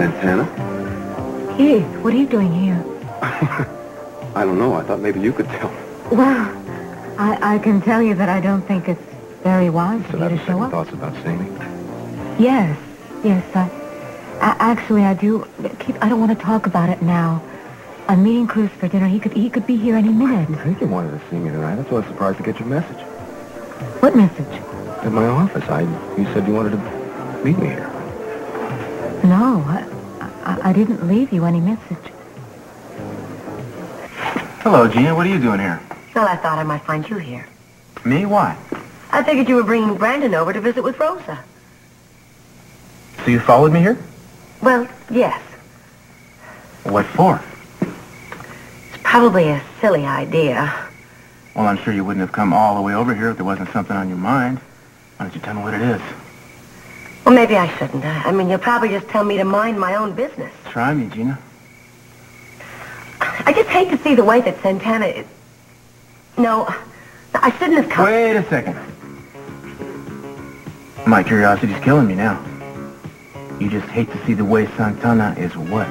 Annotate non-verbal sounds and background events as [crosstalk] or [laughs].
Santana? Keith, what are you doing here? [laughs] I don't know. I thought maybe you could tell. Well, I, I can tell you that I don't think it's very wise So for you to show up. thoughts about seeing me? Yes, yes. I, I, actually, I do. Keith, I don't want to talk about it now. I'm meeting Cruz for dinner. He could he could be here any minute. I think he wanted to see me tonight. That's why I was surprised to get your message. What message? At my office, I you said you wanted to meet me here. No, I, I, I didn't leave you any message. Hello, Gina. What are you doing here? Well, I thought I might find you here. Me? Why? I figured you were bringing Brandon over to visit with Rosa. So you followed me here? Well, yes. What for? It's probably a silly idea. Well, I'm sure you wouldn't have come all the way over here if there wasn't something on your mind. Why don't you tell me what it is? Well, maybe I shouldn't. I, I mean, you'll probably just tell me to mind my own business. Try me, Gina. I just hate to see the way that Santana is... No, I shouldn't have come. Wait a second. My curiosity's killing me now. You just hate to see the way Santana is what?